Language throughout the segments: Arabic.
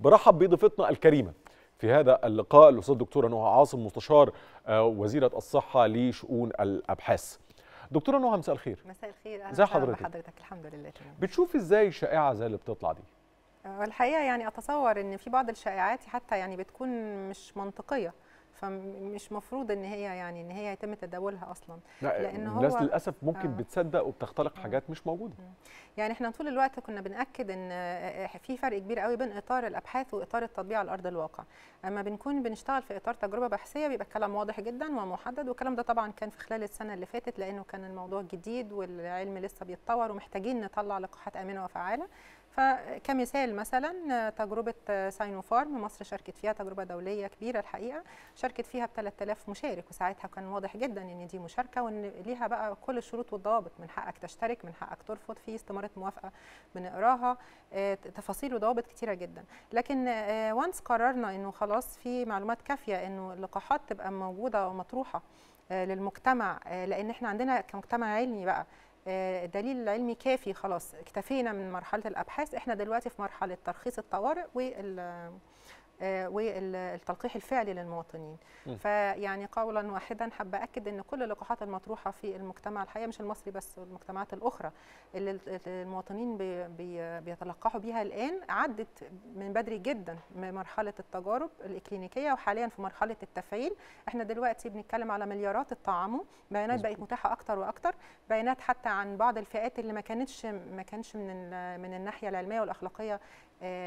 برحب بضيفتنا الكريمة. في هذا اللقاء الأستاذ الدكتوره نهى عاصم مستشار وزيرة الصحة لشؤون الأبحاث. دكتورة نهى مساء الخير. مساء الخير. ازي أهلا حضرتك؟ بحضرتك؟ الحمد لله تمام. بتشوفي إزاي شائعه زي اللي بتطلع دي؟ والحقيقة يعني أتصور إن في بعض الشائعات حتى يعني بتكون مش منطقية. فمش مفروض إن هي يعني إن هي يتم تداولها أصلا. لا الناس هو- للأسف ممكن آه. بتصدق وبتختلق حاجات مش موجودة. يعني إحنا طول الوقت كنا بنأكد إن في فرق كبير قوي بين إطار الأبحاث وإطار التطبيق على أرض الواقع. أما بنكون بنشتغل في إطار تجربة بحثية بيبقى الكلام واضح جدا ومحدد والكلام ده طبعا كان في خلال السنة اللي فاتت لأنه كان الموضوع جديد والعلم لسه بيتطور ومحتاجين نطلع لقاحات آمنة وفعالة. فكمثال مثلا تجربة ساينوفارم مصر شاركت فيها تجربة دولية كبيرة الحقيقة شاركت فيها ب 3000 مشارك وساعتها كان واضح جدا إن دي مشاركة وإن ليها بقى كل الشروط والضوابط من حقك تشترك من حقك ترفض في استمارة موافقة بنقراها آه، تفاصيل وضوابط كتيرة جدا. لكن وانس قررنا إنه خلاص في معلومات كافية إنه اللقاحات تبقى موجودة ومطروحة آه، للمجتمع آه، لأن إحنا عندنا كمجتمع علمي بقى آه، دليل علمي كافي خلاص اكتفينا من مرحلة الأبحاث. إحنا دلوقتي في مرحلة ترخيص الطوارئ آه، والتلقيح الفعلي للمواطنين. فيعني قولا واحدا حابة أكد إن كل اللقاحات المطروحة في المجتمع الحقيقة مش المصري بس والمجتمعات الأخرى اللي ال- المواطنين بي بي بيتلقحوا بيها الآن عدت من بدري جدا من مرحلة التجارب الإكلينيكية وحاليا في مرحلة التفعيل. إحنا دلوقتي بنتكلم على مليارات الطعام بيانات بقت متاحة أكتر وأكتر بيانات حتى عن بعض الفئات اللي ما كانتش ما كانش من من الناحية العلمية والأخلاقية آه،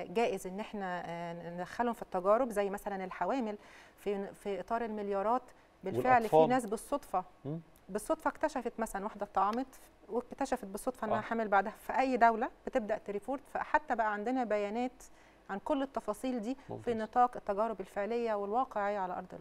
جائز إن إحنا آه، ندخلهم في التجارب زي مثلا الحوامل في في إطار المليارات بالفعل في. ناس بالصدفة. بالصدفة اكتشفت مثلا واحدة طعمت واكتشفت بالصدفة إنها آه. حامل بعدها في أي دولة بتبدأ تريبورت فحتى بقى عندنا بيانات عن كل التفاصيل دي في. نطاق التجارب الفعلية والواقعية على أرض